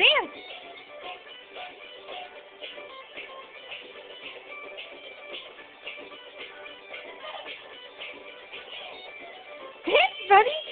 Sam. Thanks, buddy.